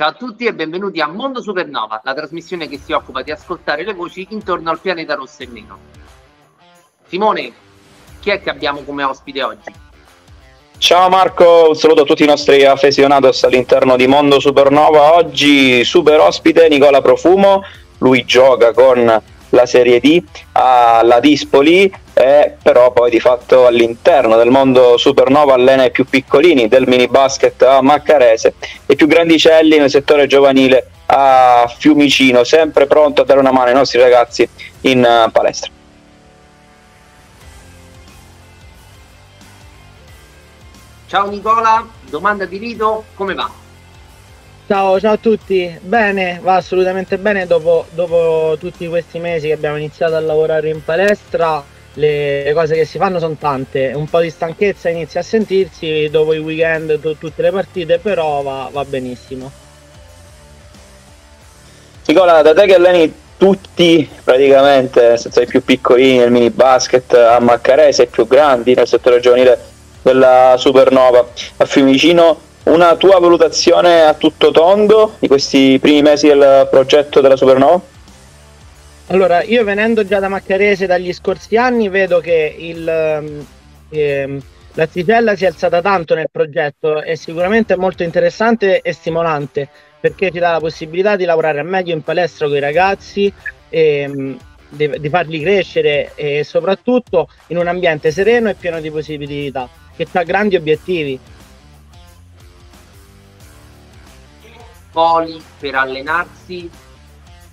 Ciao a tutti e benvenuti a Mondo Supernova, la trasmissione che si occupa di ascoltare le voci intorno al pianeta rosso e nero. Simone, chi è che abbiamo come ospite oggi? Ciao Marco, un saluto a tutti i nostri affezionados all'interno di Mondo Supernova. Oggi super ospite Nicola Profumo, lui gioca con la Serie D alla Dispoli e però poi di fatto all'interno del mondo Supernova allena i più piccolini del mini basket a Maccarese e i più grandicelli nel settore giovanile a Fiumicino, sempre pronto a dare una mano ai nostri ragazzi in uh, palestra. Ciao Nicola, domanda di Rito, come va? Ciao, ciao a tutti. Bene, va assolutamente bene dopo, dopo, tutti questi mesi che abbiamo iniziato a lavorare in palestra. Le, cose che si fanno sono tante, un po' di stanchezza inizia a sentirsi dopo i weekend, t- tutte le partite, però va, va benissimo. Nicola, da te che alleni tutti praticamente, senso i più piccolini nel mini basket a Maccarese, i più grandi nel settore giovanile della Supernova a Fiumicino, una tua valutazione a tutto tondo di questi primi mesi del progetto della Supernova? Allora, io venendo già da Maccarese dagli scorsi anni vedo che il, ehm, ehm l'asticella si è alzata tanto nel progetto. È sicuramente molto interessante e stimolante perché ti dà la possibilità di lavorare meglio in palestra con i ragazzi e ehm, di, di farli crescere e soprattutto in un ambiente sereno e pieno di possibilità che ha grandi obiettivi. Poli per allenarsi,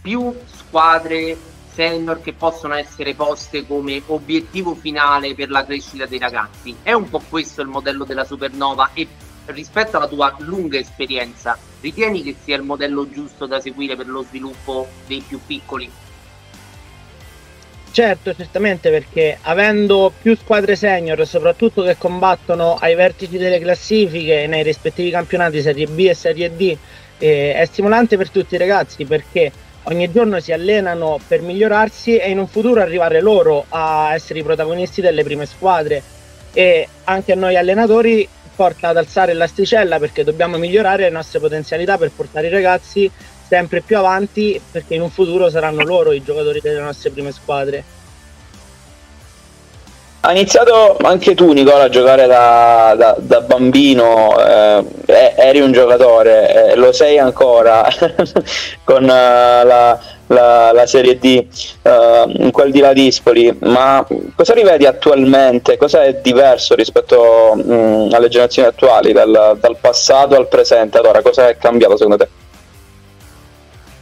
più squadre senior che possono essere poste come obiettivo finale per la crescita dei ragazzi. È un po' questo il modello della Supernova e rispetto alla tua lunga esperienza, ritieni che sia il modello giusto da seguire per lo sviluppo dei più piccoli? Certo, certamente perché avendo più squadre senior, soprattutto che combattono ai vertici delle classifiche nei rispettivi campionati Serie B e Serie D, eh, è stimolante per tutti i ragazzi perché ogni giorno si allenano per migliorarsi e in un futuro arrivare loro a essere i protagonisti delle prime squadre e anche a noi allenatori porta ad alzare l'asticella perché dobbiamo migliorare le nostre potenzialità per portare i ragazzi sempre più avanti perché in un futuro saranno loro i giocatori delle nostre prime squadre. Ha iniziato anche tu Nicola a giocare da, da, da bambino, eh, eri un giocatore, eh, lo sei ancora con uh, la, la, la, Serie D, uh, quel di Ladispoli, ma cosa rivedi attualmente? Cosa è diverso rispetto mh, mm, alle generazioni attuali, dal, dal passato al presente? Allora, cosa è cambiato secondo te?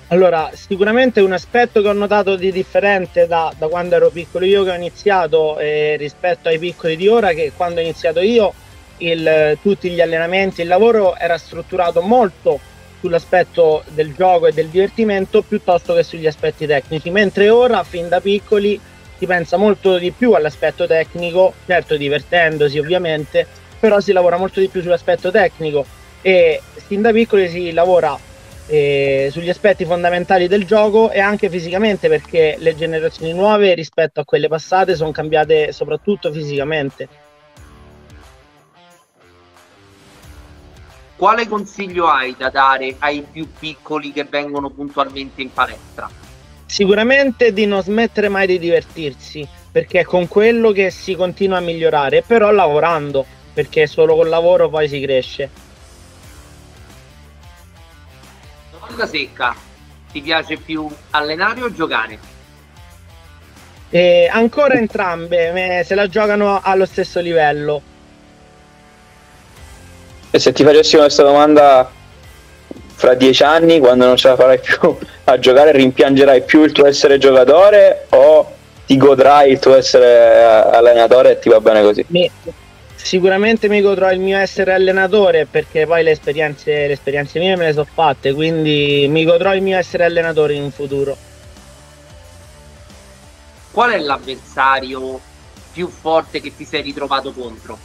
Allora, sicuramente un aspetto che ho notato di differente da, da quando ero piccolo io che ho iniziato eh, rispetto ai piccoli di ora, che quando ho iniziato io il, tutti gli allenamenti, il lavoro era strutturato molto sull'aspetto del gioco e del divertimento piuttosto che sugli aspetti tecnici, mentre ora, fin da piccoli, si pensa molto di più all'aspetto tecnico, certo divertendosi ovviamente, però si lavora molto di più sull'aspetto tecnico e fin da piccoli si lavora eh, sugli aspetti fondamentali del gioco e anche fisicamente perché le generazioni nuove rispetto a quelle passate sono cambiate soprattutto fisicamente. Quale consiglio hai da dare ai più piccoli che vengono puntualmente in palestra? Sicuramente di non smettere mai di divertirsi, perché è con quello che si continua a migliorare, però lavorando, perché solo col lavoro poi si cresce. Domanda secca, ti piace più allenare o giocare? Eh, ancora entrambe, se la giocano allo stesso livello. E se ti facessi questa domanda fra dieci anni, quando non ce la farai più a giocare, rimpiangerai più il tuo essere giocatore o ti godrai il tuo essere allenatore e ti va bene così? Mi, Sicuramente mi godrò il mio essere allenatore perché poi le esperienze, le esperienze mie me le sono fatte, quindi mi godrò il mio essere allenatore in un futuro. Qual è l'avversario più forte che ti sei ritrovato contro?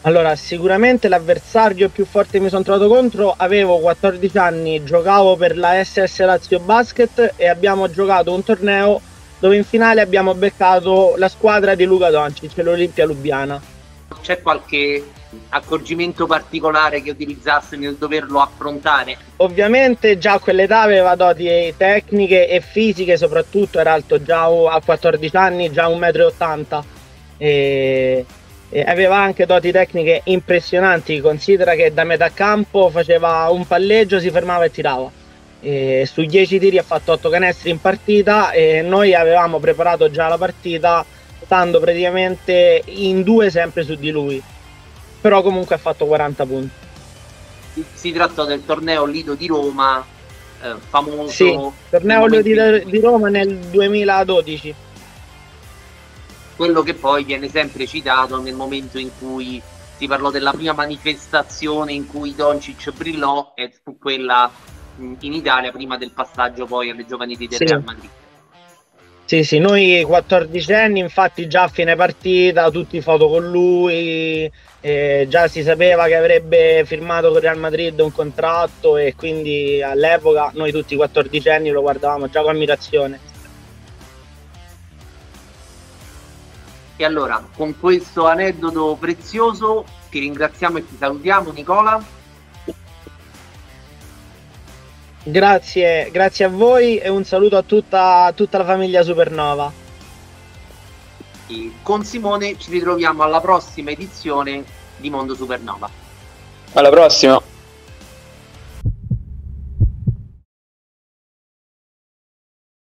Allora, sicuramente l'avversario più forte che mi sono trovato contro, avevo 14 anni, giocavo per la SS Lazio Basket e abbiamo giocato un torneo dove in finale abbiamo beccato la squadra di Luca Doncic, l'Olimpia Lubiana. c'è qualche accorgimento particolare che utilizzasse nel doverlo affrontare? Ovviamente già a quell'età aveva doti tecniche e fisiche, soprattutto era alto già a 14 anni, già 1,80 m e, e aveva anche doti tecniche impressionanti, considera che da metà campo faceva un palleggio, si fermava e tirava. E su 10 tiri ha fatto 8 canestri in partita e noi avevamo preparato già la partita stando praticamente in due sempre su di lui però comunque ha fatto 40 punti. Si tratta del torneo Lido di Roma, eh, famoso. Sì, torneo Lido di, di Roma nel 2012. Quello che poi viene sempre citato nel momento in cui si parlò della prima manifestazione in cui Doncic brillò e fu quella in Italia prima del passaggio poi alle giovanili del sì. Real Madrid. Sì, sì, noi 14 anni, infatti già a fine partita, tutti foto con lui, eh, già si sapeva che avrebbe firmato con Real Madrid un contratto e quindi all'epoca noi tutti 14 anni lo guardavamo già con ammirazione. E allora, con questo aneddoto prezioso, ti ringraziamo e ti salutiamo Nicola. Grazie, grazie a voi e un saluto a tutta, tutta la famiglia Supernova. E con Simone ci ritroviamo alla prossima edizione di Mondo Supernova. Alla prossima!